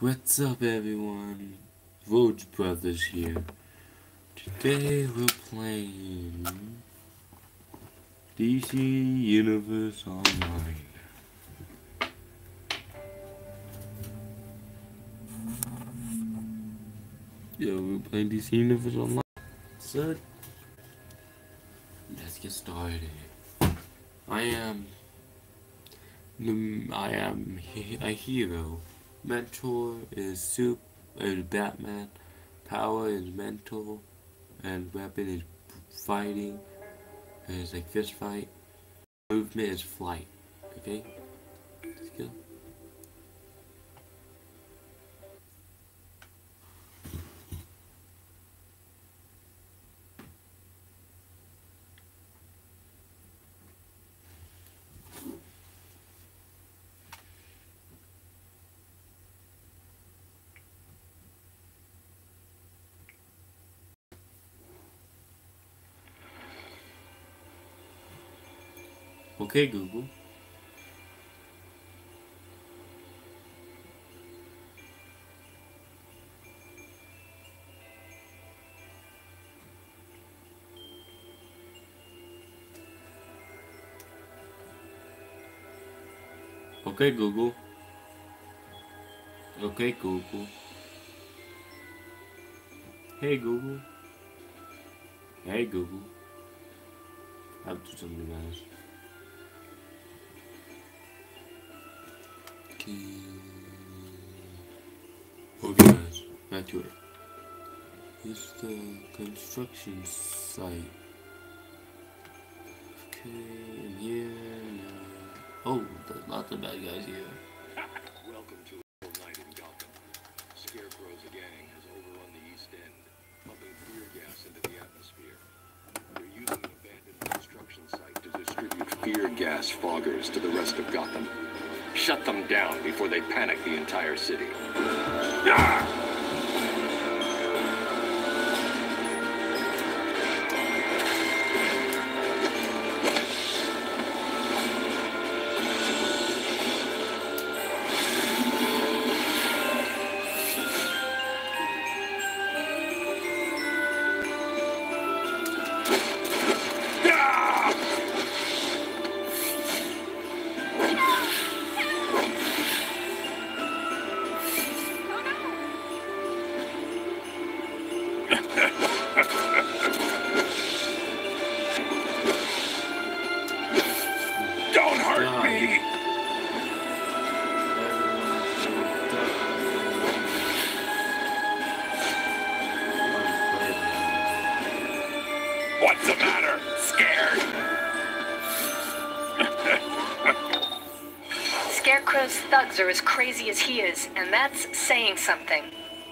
What's up everyone? Roach Brothers here. Today we're playing DC Universe Online. Yo, we're playing DC Universe Online. So, let's get started. I am, I am a hero. Mentor is soup is Batman. Power is mental, and weapon is fighting. It's like fist fight. Movement is flight. Okay, let's go. Okay, Google. Okay, Google. Okay, Google. Hey, Google. Hey, Google. I have to do something else. Okay guys, back to it. Here's the construction site. Okay, and here. Oh, there's lots of bad guys here. Welcome to a night in Gotham. Scarecrow's gang has overrun the East End, pumping fear gas into the atmosphere. They're using an abandoned construction site to distribute fear gas foggers to the rest of Gotham. Shut them down before they panic the entire city. Ah! Are as crazy as he is, and that's saying something.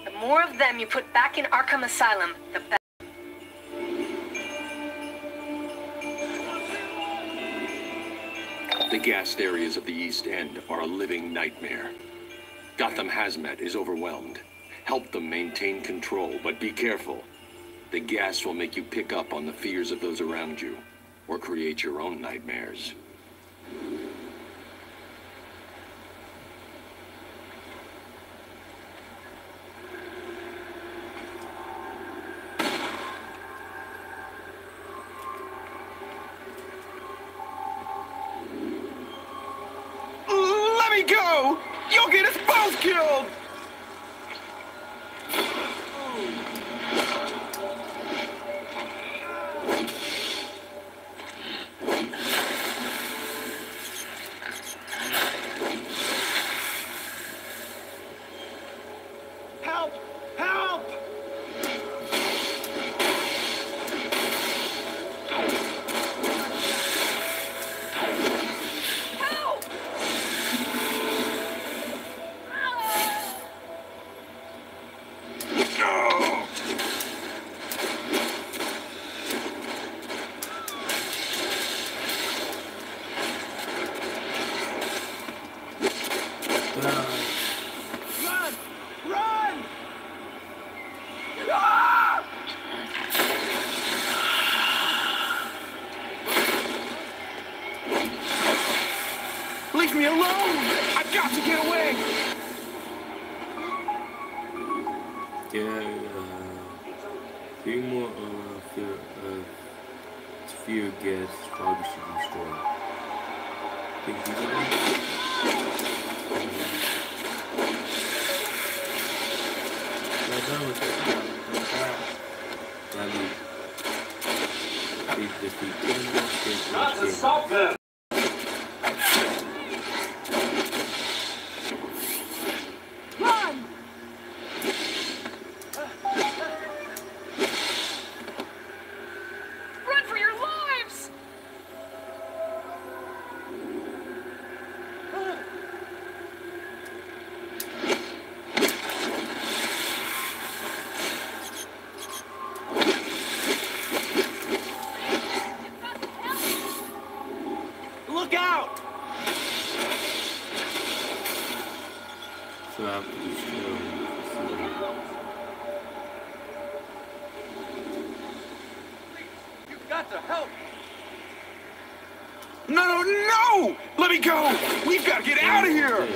The more of them you put back in Arkham Asylum, the better. The gassed areas of the East End are a living nightmare. Gotham Hazmat is overwhelmed. Help them maintain control, but be careful. The gas will make you pick up on the fears of those around you, or create your own nightmares. Not to stop them! Run! Run for your lives! Look out! So I have to destroy the facility. You've got to help! No, no, no! Let me go! We've got to get out of here!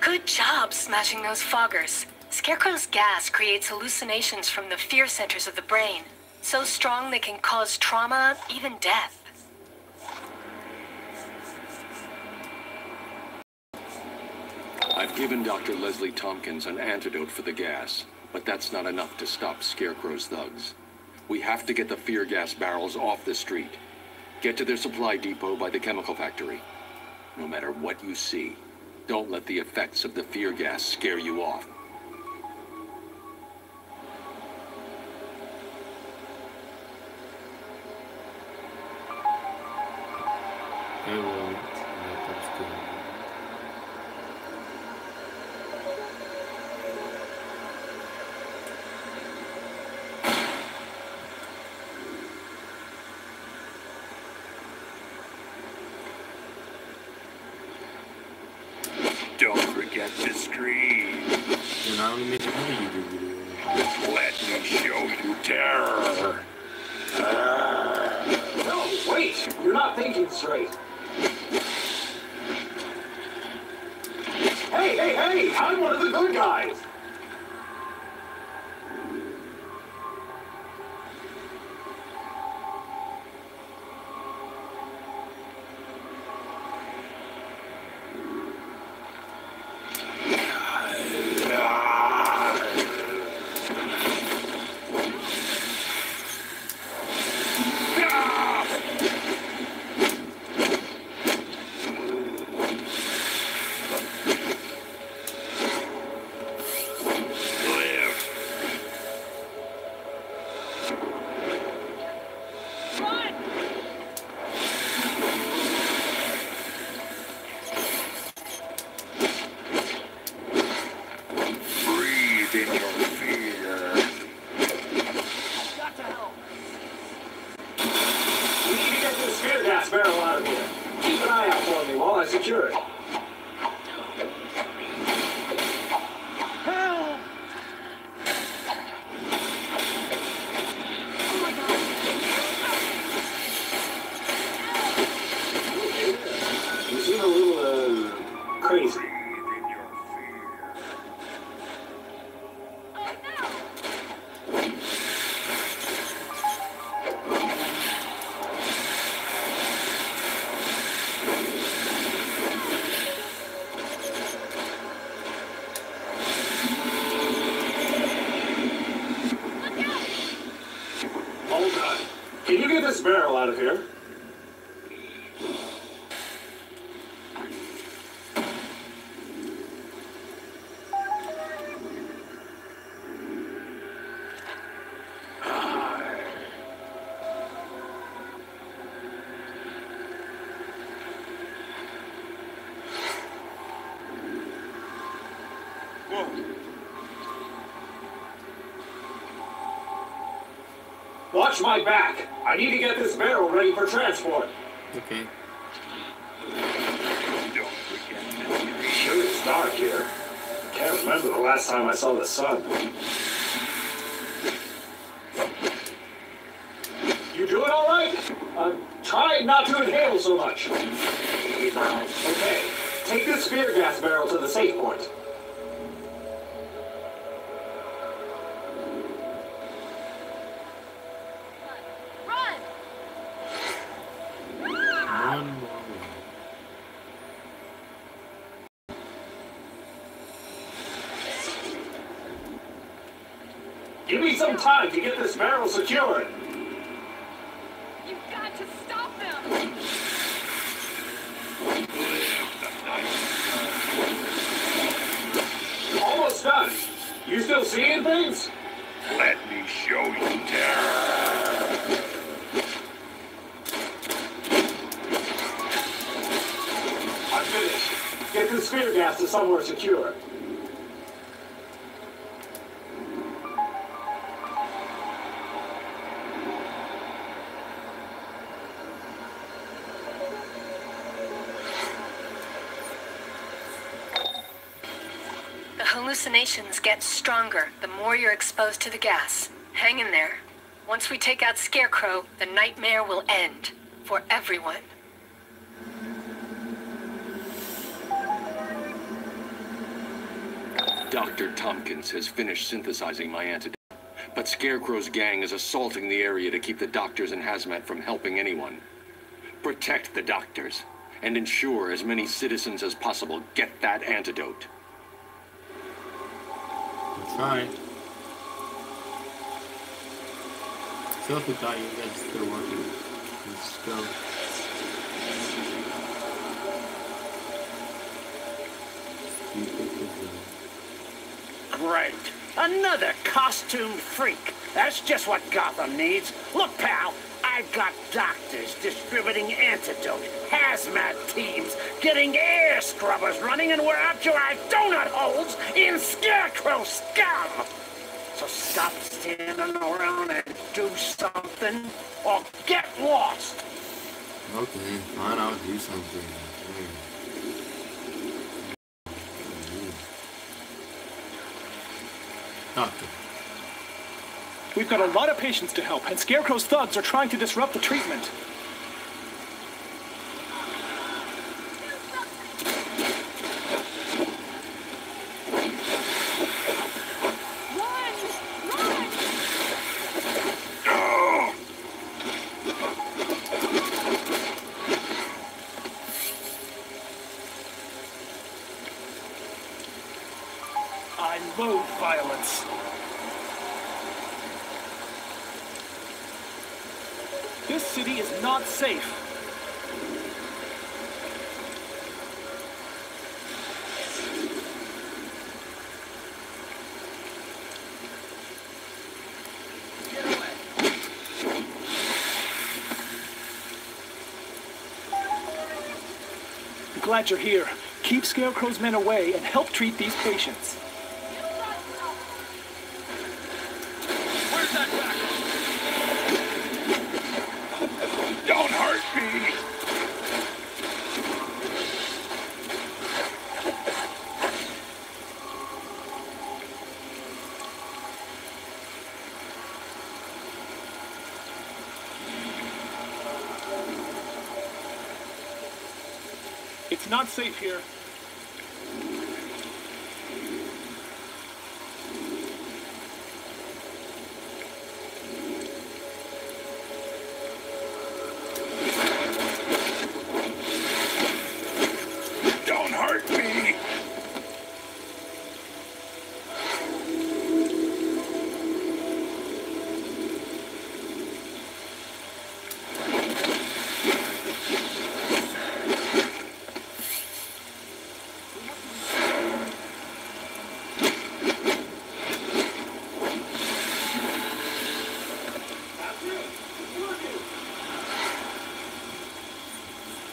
Good smashing those foggers. Scarecrow's gas creates hallucinations from the fear centers of the brain. So strong they can cause trauma, even death. I've given Dr. Leslie Tompkins an antidote for the gas, but that's not enough to stop Scarecrow's thugs. We have to get the fear gas barrels off the street. Get to their supply depot by the chemical factory. No matter what you see, don't let the effects of the fear gas scare you off. I won't let them scare me. Don't forget to scream. Then I only make another YouTube video. Let me show you terror. Uh, no, wait! You're not thinking straight. Hey, hey, hey! I'm one of the good guys! Live. Run! Breathe in your fear. Got to help. We need to get this fear gas barrel out of here. Keep an eye out for me while I secure it. Help! Oh my god. You seem a little, uh, crazy. Watch my back. I need to get this barrel ready for transport. Okay. It's dark here. Can't remember the last time I saw the sun. You doing all right? I'm trying not to inhale so much. Okay, take this fear gas barrel to the safe point. Time to get this barrel secured. You've got to stop them! Almost done. You still seeing things? Let me show you terror. I'm finished. Get the fear gas to somewhere secure. Hallucinations get stronger the more you're exposed to the gas. Hang in there. Once we take out Scarecrow, the nightmare will end. For everyone. Dr. Tompkins has finished synthesizing my antidote. But Scarecrow's gang is assaulting the area to keep the doctors and Hazmat from helping anyone. Protect the doctors and ensure as many citizens as possible get that antidote. I'm trying. So if we thought you guys still working. Let's go. Great. Another costumed freak. That's just what Gotham needs. Look, pal, I've got doctors distributing antidote, hazmat teams, getting air scrubbers running, and we're up to our donut holes in Scarecrow scum. So stop standing around and do something, or get lost. Okay, fine, I'll do something. Doctor. We've got a lot of patients to help, and Scarecrow's thugs are trying to disrupt the treatment. Run! Run! I loathe violence. This city is not safe. I'm glad you're here. Keep Scarecrow's men away and help treat these patients. Where's that back? Don't hurt me. It's not safe here. Don't hurt me.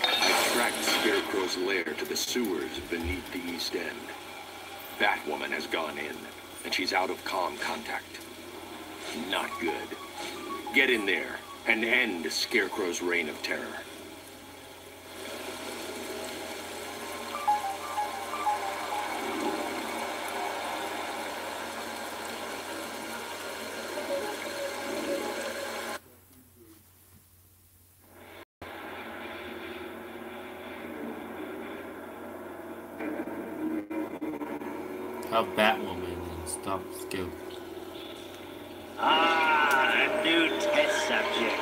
I tracked Scarecrow's lair to the sewers the Batwoman has gone in, and she's out of comm contact. Not good. Get in there and end Scarecrow's reign of terror. Help Batwoman and stop Skill. Ah, a new test subject.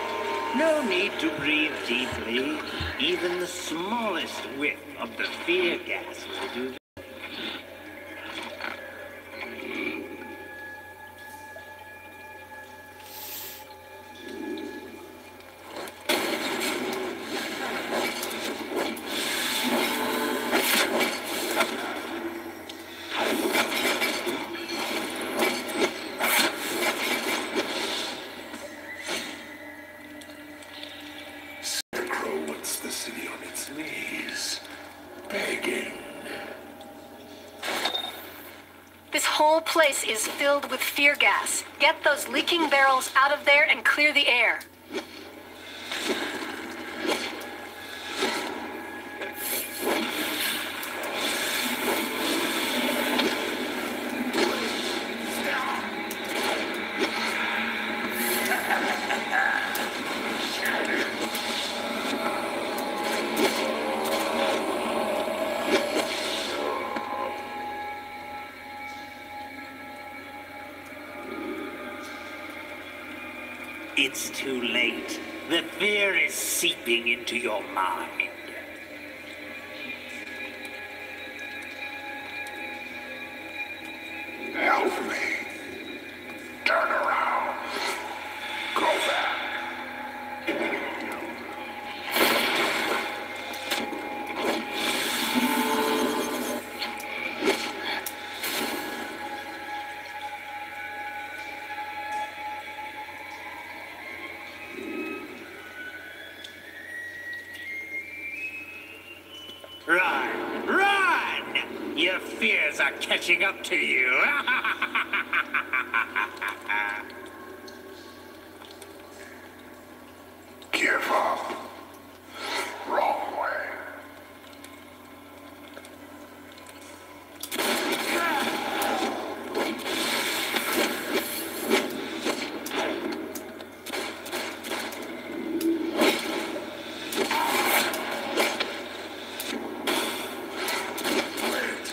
No need to breathe deeply. Even the smallest whiff of the fear gas will do. Scarecrow wants the city on its knees, begging. This whole place is filled with fear gas. Get those leaking barrels out of there and clear the air. It's too late. The fear is seeping into your mind. Help me. Turn around. Go back. Run! Run! Your fears are catching up to you. Give up. Wrong way. Wait.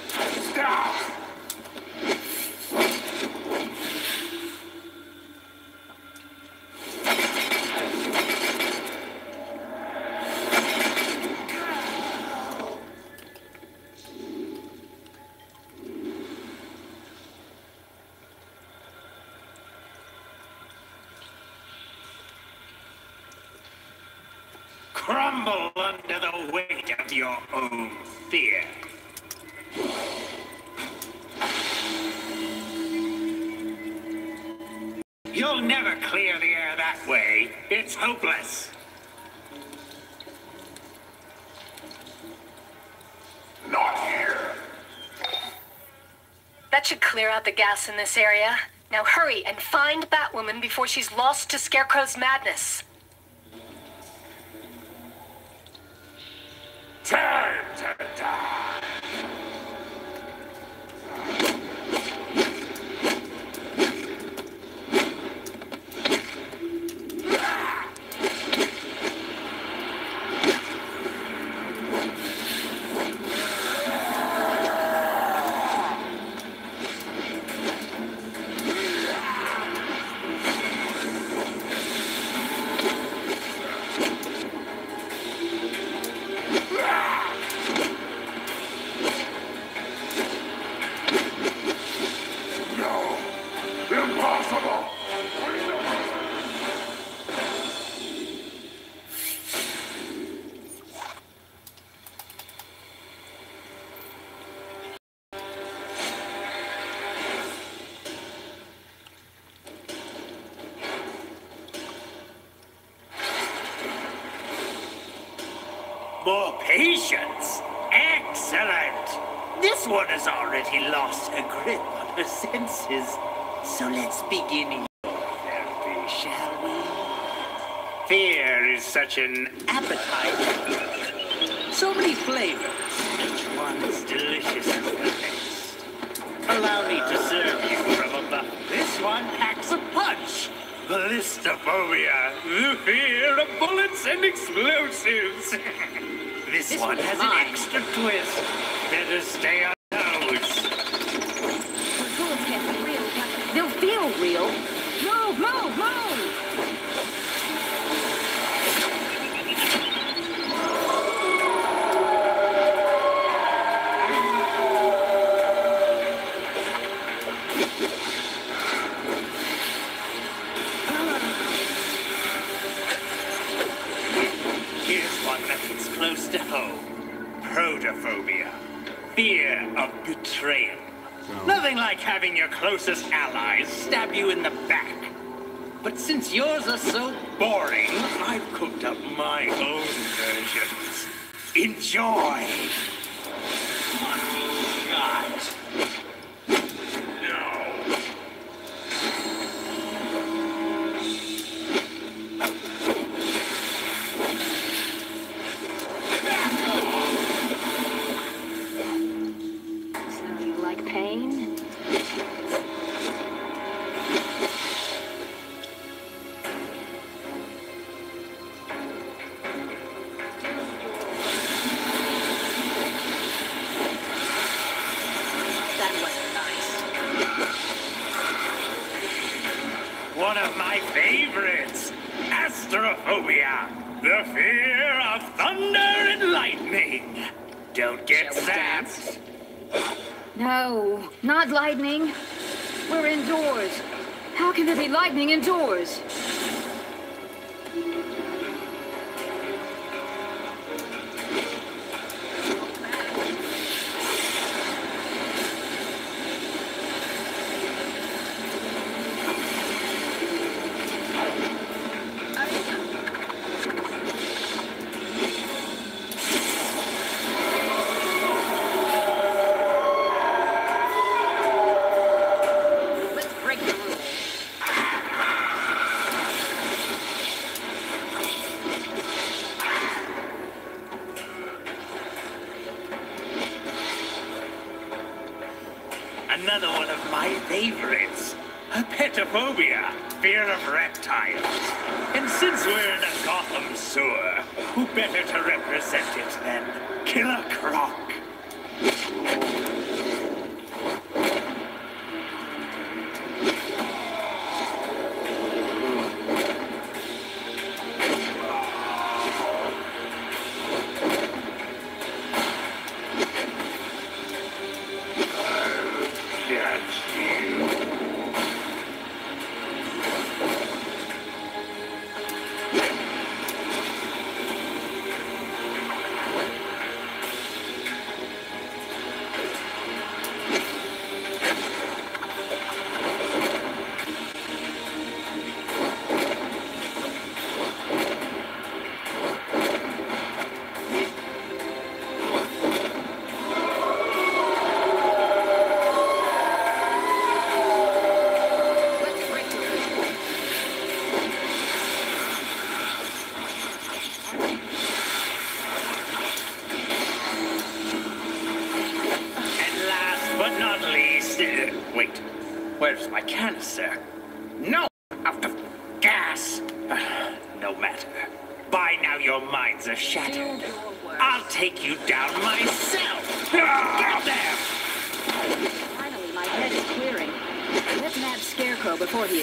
Stop. Crumble under the weight of your own fear. You'll never clear the air that way. It's hopeless. Not here. That should clear out the gas in this area. Now hurry and find Batwoman before she's lost to Scarecrow's madness. More patients. Excellent. This one has already lost her grip on her senses. So let's begin your therapy, shall we? Fear is such an appetite. So many flavors, each one's delicious the next. Allow me to serve you from above. This one packs a punch. Ballistophobia, the fear of bullets and explosives. this, one has an extra twist. Better stay on those. real. Move, move, move! Here's one that hits close to home. Protophobia. Fear of betrayal. Nothing like having your closest allies stab you in the back. But since yours are so boring, I've cooked up my own versions. Enjoy! Don't get Shall zapped. No, not lightning. We're indoors. How can there be lightning indoors? Let's break the rules. Another one of my favorites, Herpetophobia, fear of reptiles. And since we're in a Gotham sewer, who better to represent it than Killer Croc?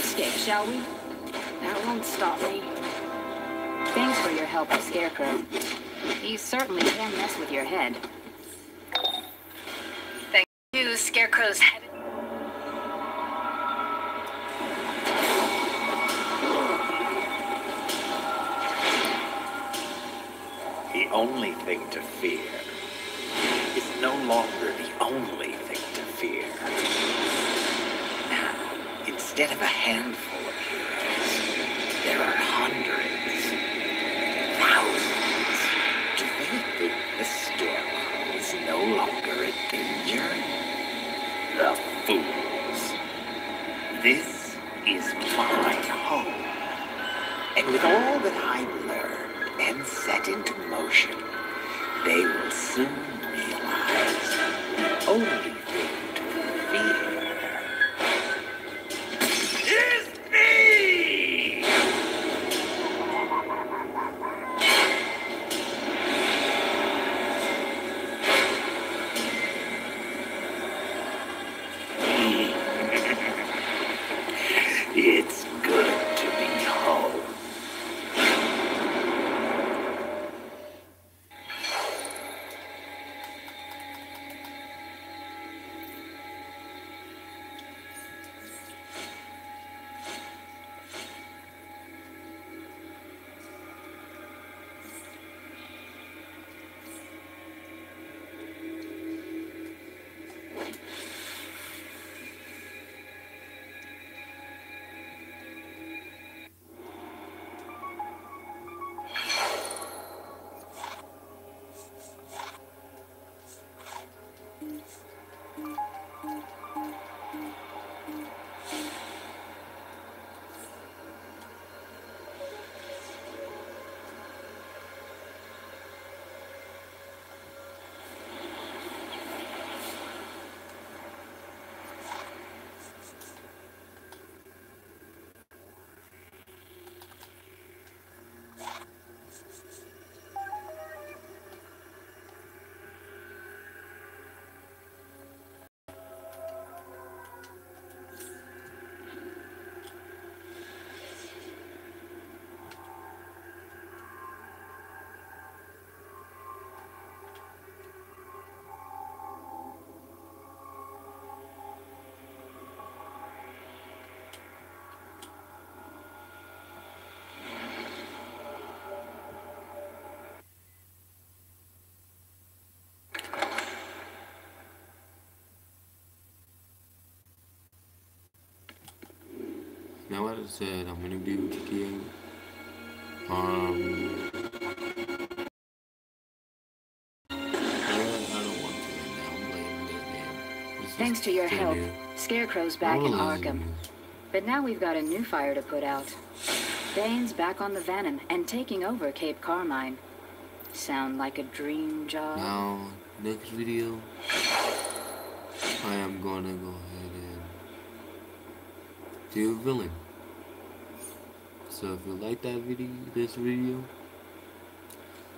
Escapes, shall we? That won't stop me. Thanks for your help, Scarecrow. You certainly can mess with your head. Thank you, Scarecrow's head. The only thing to fear is no longer the only thing to fear. Instead of a handful of heroes, there are hundreds, thousands. Do they think the Scarecrow is no longer a danger? The fools. This is my home. And with all that I've learned and set into motion, they will soon realize only Now I said I'm gonna do GTA. Um I don't, I don't want to right now. I'm playing this game. This is Thanks to your help, Scarecrow's back in Arkham. But now we've got a new fire to put out. Bane's back on the Venom and taking over Cape Carmine. Sound like a dream job? Now, next video, I am gonna go ahead and do a villain. So if you like that video, this video,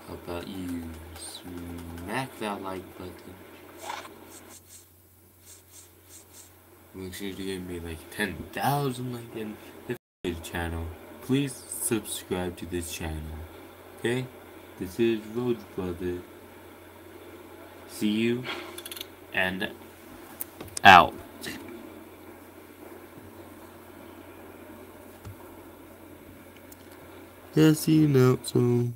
how about you smack that like button. Make sure to give me like 10,000 like in the channel. Please subscribe to this channel. Okay? This is Road Brother. See you and out. See you now, so.